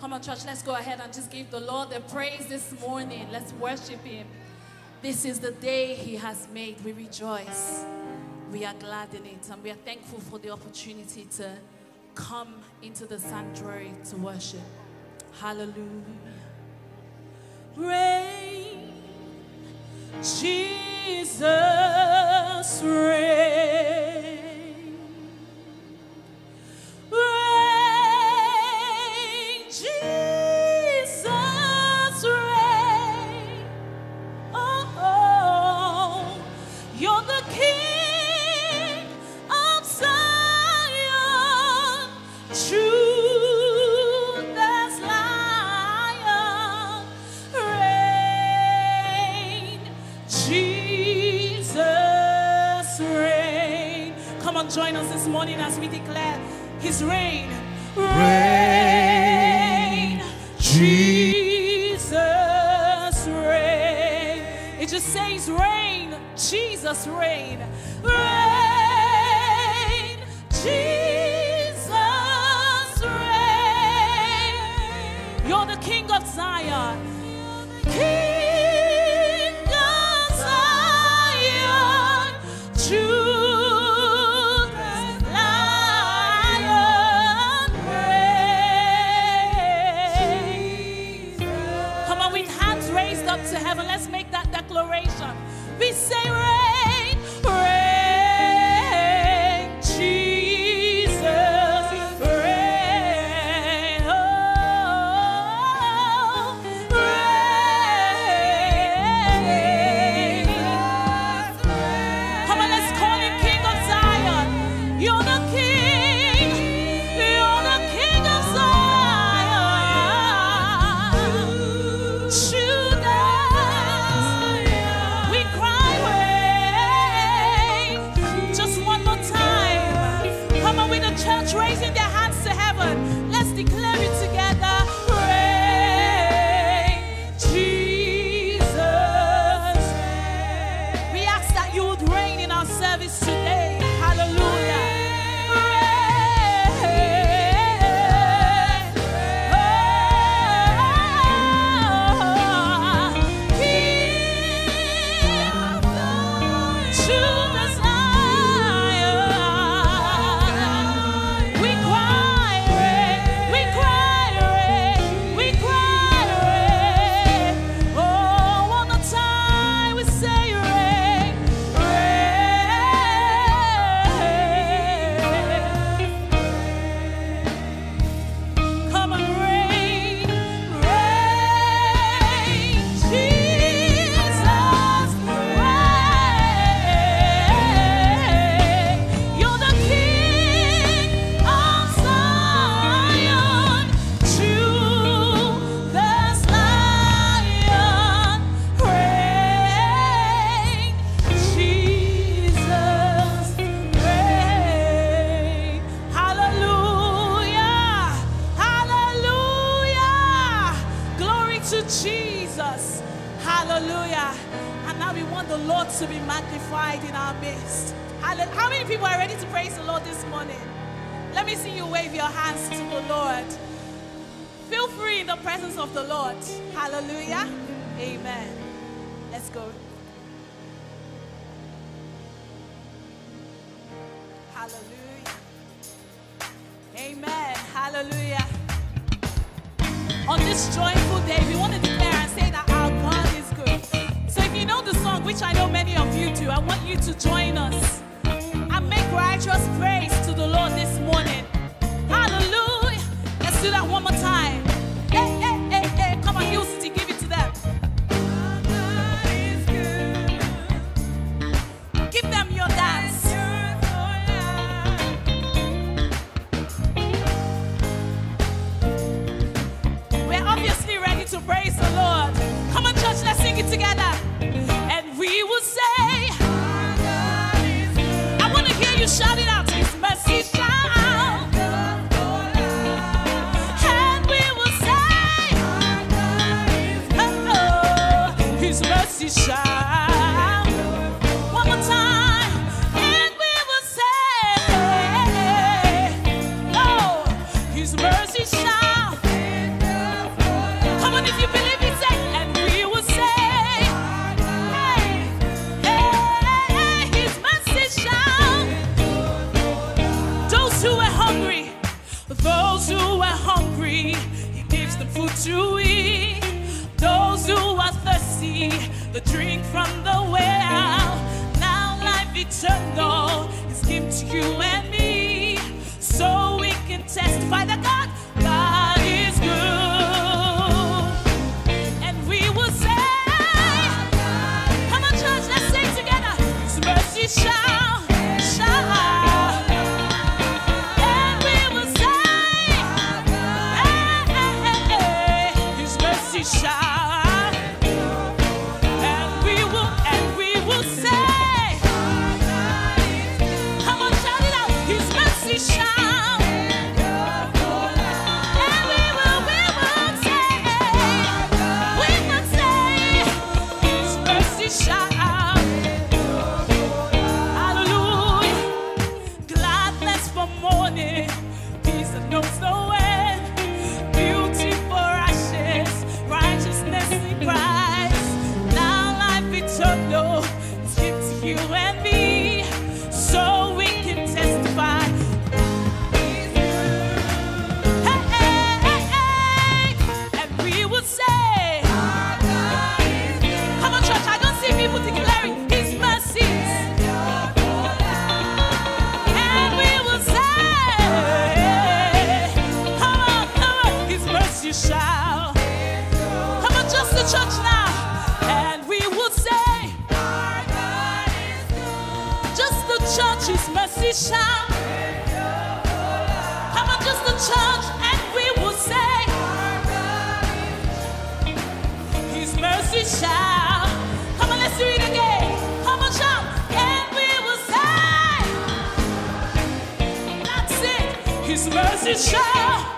Come on, church, let's go ahead and just give the Lord the praise this morning. Let's worship Him. This is the day He has made. We rejoice. We are glad in it. And we are thankful for the opportunity to come into the sanctuary to worship. Hallelujah. Reign, Jesus, reign. Us this morning as we declare His reign, reign, Jesus, reign. It just says reign, Jesus, reign, reign, up to heaven, let's make that declaration. We say, Reign, Hallelujah. Amen. Hallelujah. On this joyful day, we want to declare and say that our God is good. So if you know the song, which I know many of you do, I want you to join us and make righteous praise to the Lord this morning. Hallelujah. Let's do that one more time. eternal is given to you and me so we can testify that God Come on, just and we will say, His mercy shall. Come on, let's do it again. Come on, shout, and we will say, That's it. His mercy.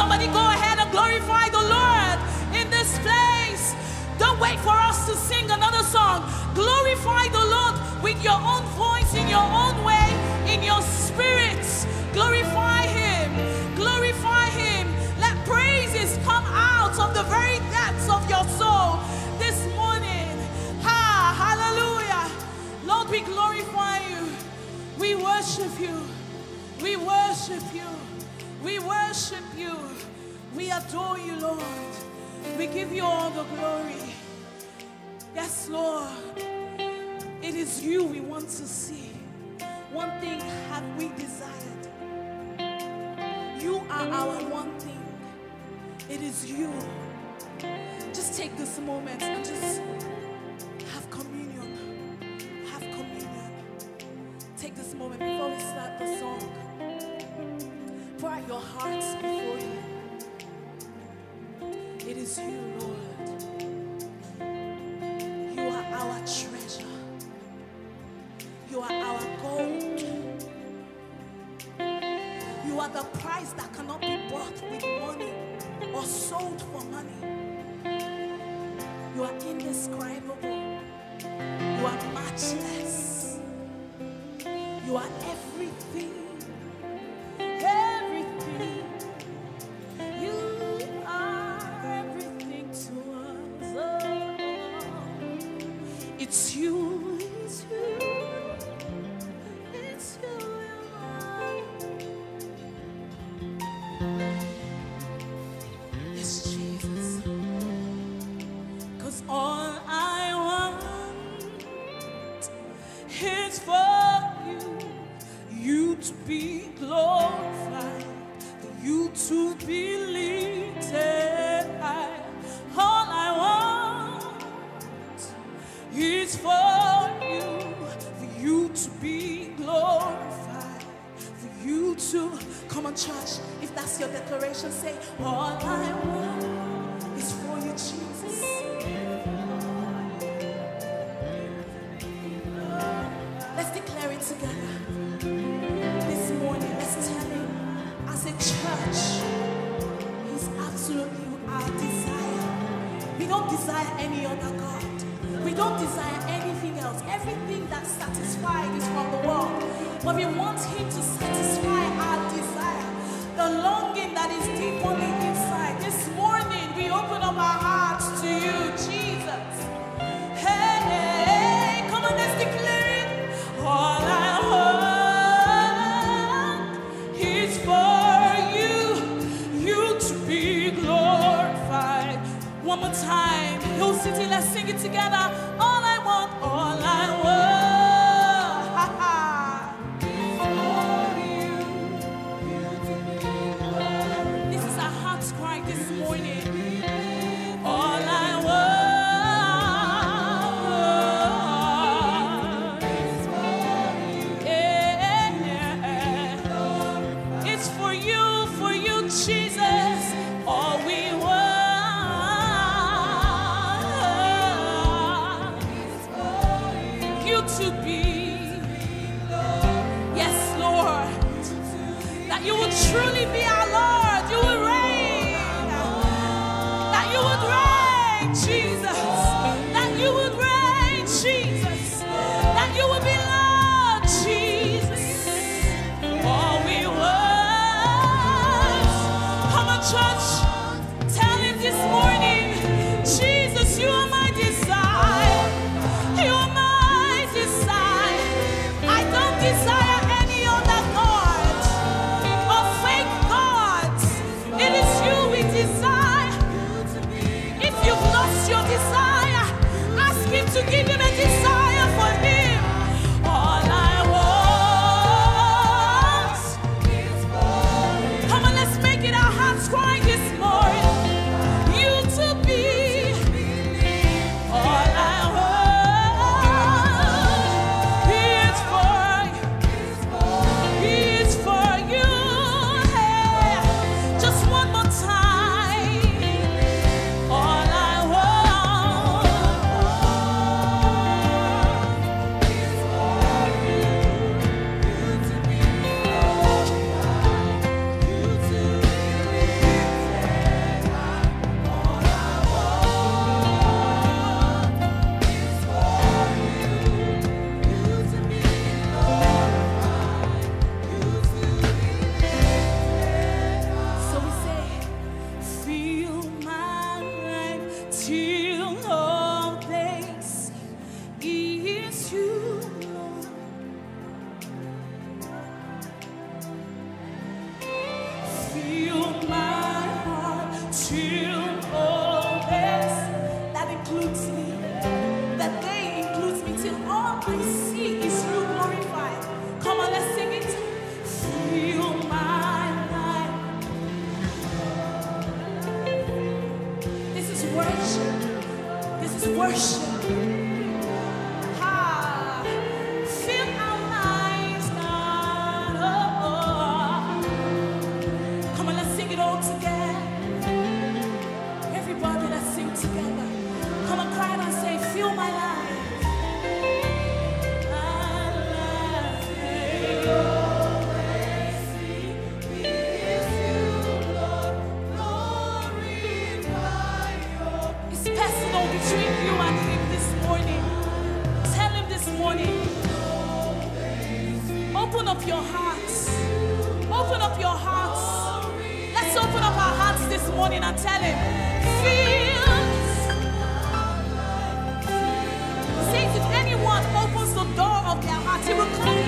Somebody go ahead and glorify the Lord in this place. Don't wait for us to sing another song. Glorify the Lord with your own voice, in your own way, in your spirit. Glorify Him. Glorify Him. Let praises come out of the very depths of your soul this morning. Ha, hallelujah. Lord, we glorify you. We worship you. We worship you. We worship you. We adore you, Lord. We give you all the glory. Yes, Lord. It is you we want to see. One thing have we desired. You are our one thing. It is you. Just take this moment and just have communion. Have communion. Take this moment before we start the song. Pour out your hearts before It is you, Lord. You are our treasure. You are our gold. You are the price that cannot be bought with money or sold for money. You are indescribable. You are matchless. You are everything. but we want Him to satisfy our desire, the longing that is deep on the inside. This morning, we open up our hearts to you, Jesus. Hey, hey, come on, let's declare it. All I want is for you, you to be glorified. One more time, Hill City, let's sing it together. Feel. Morning. Open up your hearts. Open up your hearts. Let's open up our hearts this morning and tell him. Feel. Says if anyone opens the door of their heart, he will come